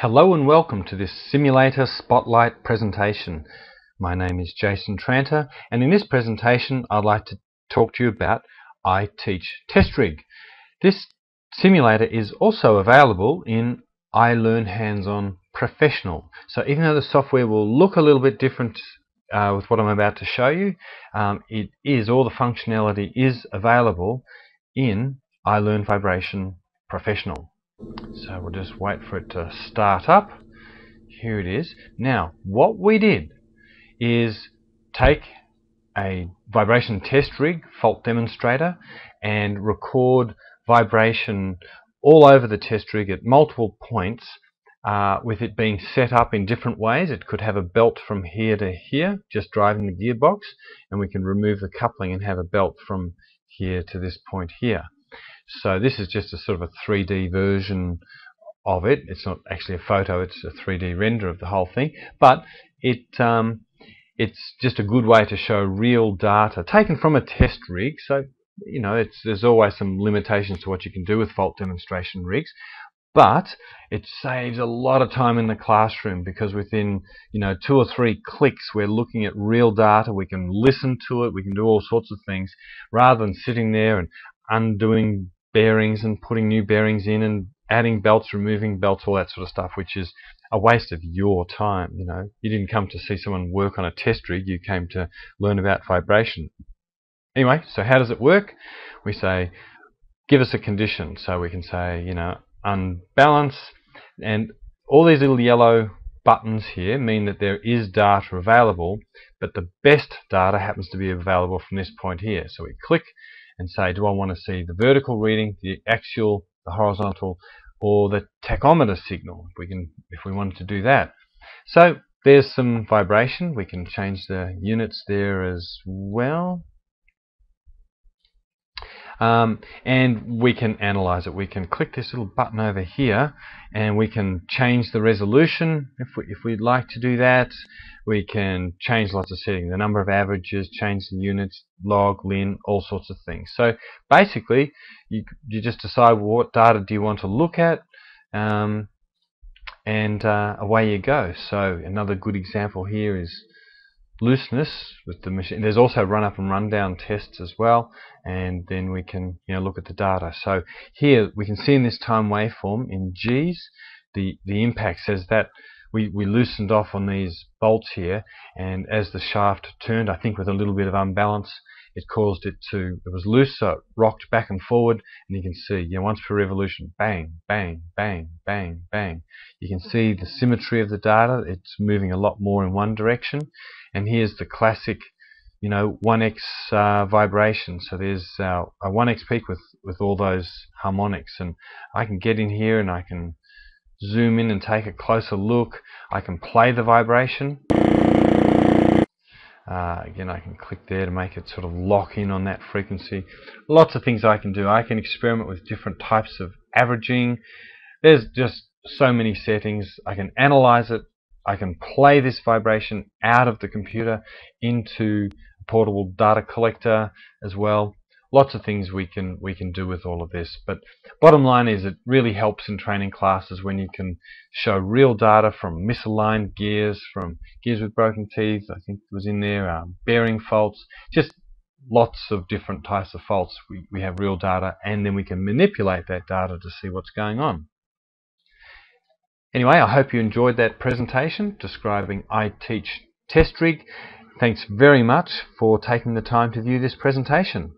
Hello and welcome to this Simulator Spotlight presentation. My name is Jason Tranter and in this presentation I'd like to talk to you about iTeach TestRig. This simulator is also available in iLearn Hands-On Professional. So even though the software will look a little bit different uh, with what I'm about to show you, um, it is, all the functionality is available in iLearn Vibration Professional. So we'll just wait for it to start up. Here it is. Now, what we did is take a vibration test rig, fault demonstrator, and record vibration all over the test rig at multiple points uh, with it being set up in different ways. It could have a belt from here to here, just driving the gearbox, and we can remove the coupling and have a belt from here to this point here. So this is just a sort of a 3D version of it. It's not actually a photo, it's a 3D render of the whole thing. But it um, it's just a good way to show real data taken from a test rig. So you know, there's always some limitations to what you can do with fault demonstration rigs. But it saves a lot of time in the classroom because within you know two or three clicks we're looking at real data. We can listen to it. We can do all sorts of things rather than sitting there and undoing bearings and putting new bearings in and adding belts, removing belts, all that sort of stuff, which is a waste of your time. You know, you didn't come to see someone work on a test rig. You came to learn about vibration. Anyway, so how does it work? We say, give us a condition. So we can say, you know, unbalance, and all these little yellow buttons here mean that there is data available, but the best data happens to be available from this point here. So we click and say, do I want to see the vertical reading, the axial, the horizontal, or the tachometer signal, if we can, if we wanted to do that. So there's some vibration. We can change the units there as well. Um, and we can analyze it. We can click this little button over here and we can change the resolution if, we, if we'd like to do that. We can change lots of settings, the number of averages, change the units, log, lin, all sorts of things. So basically, you, you just decide what data do you want to look at um, and uh, away you go. So another good example here is looseness with the machine. There's also run up and run down tests as well, and then we can you know look at the data. So here we can see in this time waveform in G's, the the impact says that we, we loosened off on these bolts here, and as the shaft turned, I think with a little bit of unbalance, it caused it to, it was loose, so it rocked back and forward, and you can see, you know, once per revolution, bang, bang, bang, bang, bang. You can see the symmetry of the data, it's moving a lot more in one direction, and here's the classic you know 1x uh, vibration. So there's uh, a 1x peak with with all those harmonics. And I can get in here and I can zoom in and take a closer look. I can play the vibration uh, again I can click there to make it sort of lock in on that frequency. Lots of things I can do. I can experiment with different types of averaging. There's just so many settings. I can analyze it. I can play this vibration out of the computer into a portable data collector as well. Lots of things we can we can do with all of this. But bottom line is it really helps in training classes when you can show real data from misaligned gears, from gears with broken teeth, I think was in there, um, bearing faults, just lots of different types of faults. We, we have real data and then we can manipulate that data to see what's going on. Anyway, I hope you enjoyed that presentation describing iTeach TestRig. Thanks very much for taking the time to view this presentation.